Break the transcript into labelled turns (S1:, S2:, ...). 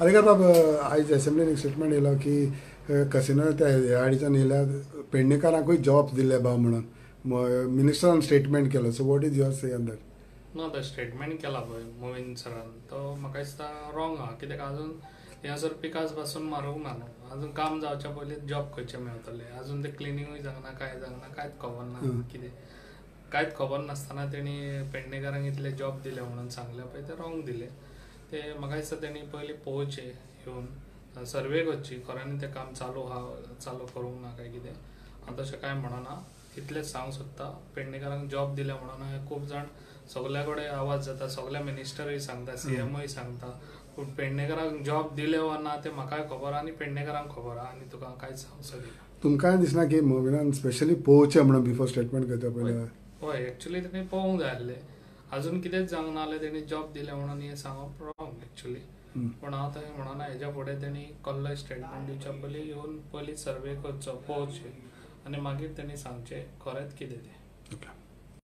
S1: अधिकार बाब आयज असेंब्लीन एक स्टेटमेंट येयलो की कसिनो त्या ह्या हाडीच्यान येयल्या पेडणेकारांकूय जॉब दिले बा म्हणून. मिनिस्टरान स्टेटमेंट केलो. So what is your say on that
S2: ना तो स्टेटमेंट केला पळय मोविन सरान. तो म्हाका दिसता रॉंग आहा कित्याक अजून हेंसर पिकासपासून मारूंक ना अजून काम जावच्या पयलीं जॉब खंयचे मेळटले अजून ते क्लिनिंगूय जावना काय जावना कांयच खबर ना.
S1: हं.
S2: कितें कांयच खबर नासतना तेणी पेडणेकारांक इतले जॉब दिले म्हणून सांगले पळय ते रॉंग दिले. ते दिसता तेणी पयलीं पळोवचें येवन सर्वे करची खऱ्यांनी तें काम चालू आहा चालू करूंक ना काय कितें. हांव तशें कांय म्हणना इतलेंच सांगूंक सोदता पेडणेकारांक जॉब दिले म्हणून हांवें खूब जाण सगल्या कडेन आवाज जाता सगल्या मिनिस्टरूय सांगता सीएमय सांगता पूण पेडणेकारांक जॉब दिले वा ना ते म्हाकाय खबर आनी पेडणेकारांक खबर आहा आनी तुका कांयच सांगूंक सोदिना
S1: तुमकां दिसना की मोविनान स्पेशली पळोवचें म्हणून बिफोर स्टेटमेंट करता पयलीं
S2: हय एक्चुली तेणी पळोवंक जाय आसलें अजून कितेंच जावंक ना जाल्यार तेणी जॉब दिले म्हणून हें सांगप
S1: हं.
S2: पूण हांव तशें म्हणना हेज्या फुडें तेणी कसलोय स्टेटमेंट दिवच्या पयलीं येवन पयलीं सर्वे करचो पळोवचें आनी मागीर तेणी सांगचें खरेंच कितें तें